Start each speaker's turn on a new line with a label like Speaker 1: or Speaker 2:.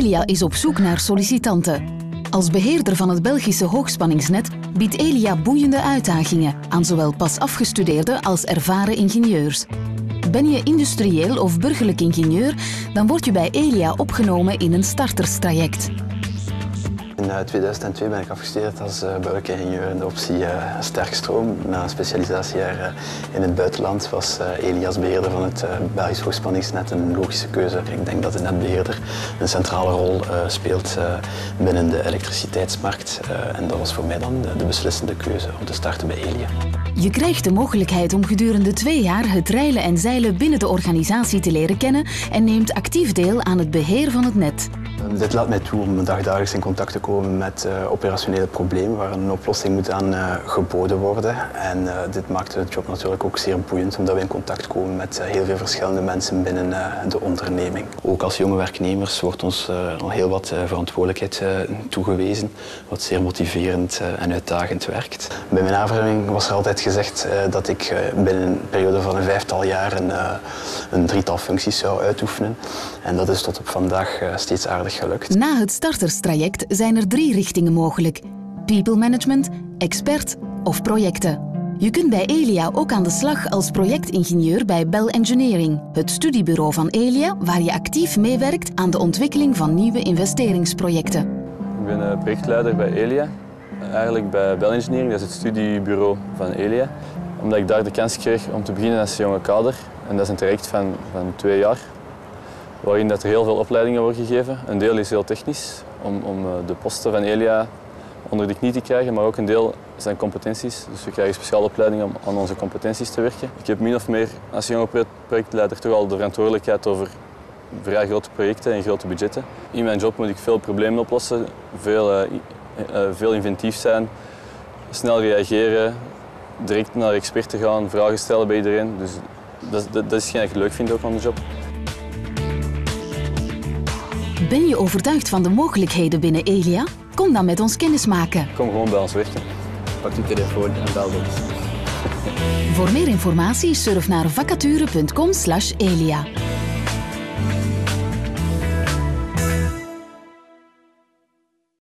Speaker 1: Elia is op zoek naar sollicitanten. Als beheerder van het Belgische hoogspanningsnet biedt Elia boeiende uitdagingen aan zowel pas afgestudeerde als ervaren ingenieurs. Ben je industrieel of burgerlijk ingenieur, dan word je bij Elia opgenomen in een starterstraject.
Speaker 2: In 2002 ben ik afgestudeerd als uh, ingenieur in de optie uh, sterkstroom. Na een specialisatiejaar in het buitenland was Elias beheerder van het Belgisch hoogspanningsnet een logische keuze. Ik denk dat de netbeheerder een centrale rol speelt binnen de elektriciteitsmarkt. en dat was voor mij dan de beslissende keuze om te starten bij Elia.
Speaker 1: Je krijgt de mogelijkheid om gedurende twee jaar het reilen en zeilen binnen de organisatie te leren kennen en neemt actief deel aan het beheer van het net.
Speaker 2: Dit laat mij toe om dagelijks in contact te komen met uh, operationele problemen waar een oplossing moet aan uh, geboden worden. En uh, dit maakt de job natuurlijk ook zeer boeiend omdat we in contact komen met heel veel verschillende mensen binnen de onderneming. Ook als jonge werknemers wordt ons al heel wat verantwoordelijkheid toegewezen, wat zeer motiverend en uitdagend werkt. Bij mijn aanvraaging was er altijd gezegd dat ik binnen een periode van een vijftal jaar een, een drietal functies zou uitoefenen. En dat is tot op vandaag steeds aardig gelukt.
Speaker 1: Na het starterstraject zijn er drie richtingen mogelijk. People management, expert of projecten. Je kunt bij Elia ook aan de slag als projectingenieur bij Bell Engineering, het studiebureau van Elia waar je actief meewerkt aan de ontwikkeling van nieuwe investeringsprojecten.
Speaker 3: Ik ben eh, projectleider bij Elia, eigenlijk bij Bell Engineering, dat is het studiebureau van Elia. Omdat ik daar de kans kreeg om te beginnen als jonge kader. En dat is een traject van, van twee jaar waarin dat er heel veel opleidingen worden gegeven. Een deel is heel technisch, om, om eh, de posten van Elia onder de knie te krijgen, maar ook een deel zijn competenties. Dus we krijgen speciale opleidingen om aan onze competenties te werken. Ik heb min of meer als jonge projectleider toch al de verantwoordelijkheid over vrij grote projecten en grote budgetten. In mijn job moet ik veel problemen oplossen, veel, uh, uh, veel inventief zijn, snel reageren, direct naar experten gaan, vragen stellen bij iedereen. Dus dat, dat, dat is hetgeen ik leuk vind ook aan de job.
Speaker 1: Ben je overtuigd van de mogelijkheden binnen Elia? Kom dan met ons kennismaken.
Speaker 3: Kom gewoon bij ons werken.
Speaker 2: Pak je telefoon en bel ons.
Speaker 1: Voor meer informatie surf naar vacature.com/elia.